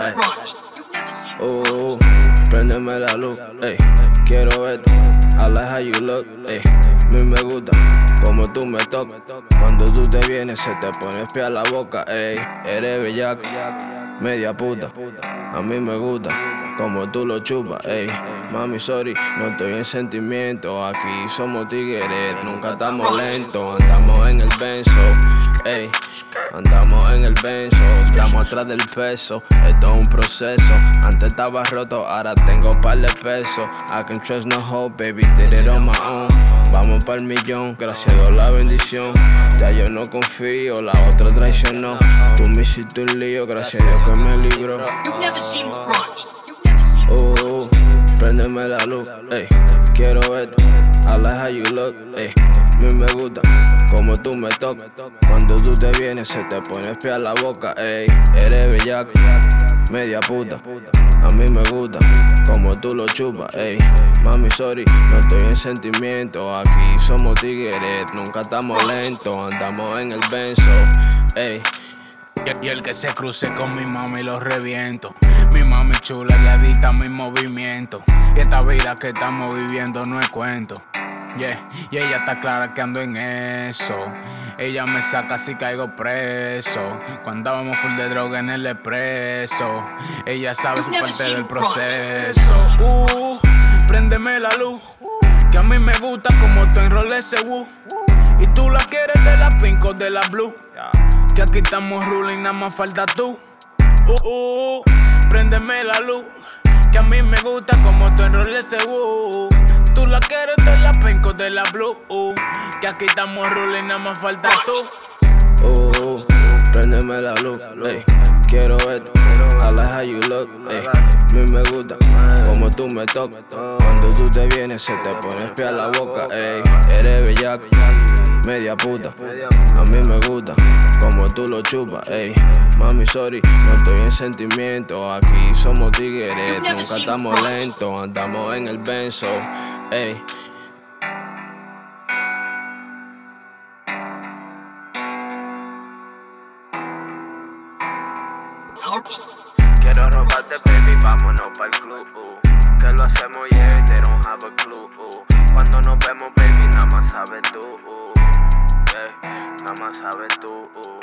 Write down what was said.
Ey. Uh, Prendeme la luz, ey. Quiero esto, I like how you look, ey. A mí me gusta como tú me tocas. Cuando tú te vienes, se te pone pie la boca, ey. Eres bellaca, media puta. A mí me gusta como tú lo chupas, ey. Mami, sorry, no estoy en sentimiento. Aquí somos tigres, nunca estamos lentos. Andamos en el benzo, ey. Andamos en el benzo, estamos atrás del peso. Esto es un proceso. Antes estaba roto, ahora tengo par de pesos. I can trust no hope, baby, did it on my own. Vamos para el millón, gracias a Dios la bendición. Ya yo no confío, la otra traicionó. Tú me hiciste un lío, gracias a Dios que me libró. Uh, préndeme la luz, ey, quiero verte. Look, ey, mí me gusta como tú me tocas. Cuando tú te vienes se te pone fea la boca, ey, eres bellaca, media puta. A mí me gusta como tú lo chupas, ey. Mami, sorry, no estoy en sentimiento. Aquí somos tigres, nunca estamos lentos. Andamos en el benzo. Y el que se cruce con mi mami lo reviento. Mi mami chula y adicta a mi movimiento. Y esta vida que estamos viviendo no es cuento. Yeah, y ella está clara que ando en eso. Ella me saca si caigo preso. Cuando andábamos full de droga en el expreso. Ella sabe su parte del proceso. Uh, préndeme la luz. Que a mí me gusta como tú enroles ese woo. Y tú la quieres de la pink o de la blue. Que aquí estamos ruling, nada más falta tú. Uh, uh, préndeme la luz. Que a mí me gusta como tú enroles ese woo. Tú la quieres de la pink o de la blue. que aquí estamos ruling, nada más falta tú. Uh, préndeme la luz, quiero verte. I like how you look, ey, mí me gusta como tú me tocas. Cuando tú te vienes se te pone fea la boca, ey, eres bellaca, media puta. A mí me gusta como tú lo chupas, ey. Mami, sorry, no estoy en sentimiento. Aquí somos tigres, nunca estamos lentos. Andamos en el benzo, ey. Quiero robarte, baby, vámonos para el club. uh. Que lo hacemos, yeah, they don't have a clue. uh. Cuando nos vemos, baby, nada más sabes tú. uh. Nada más sabes tú. uh.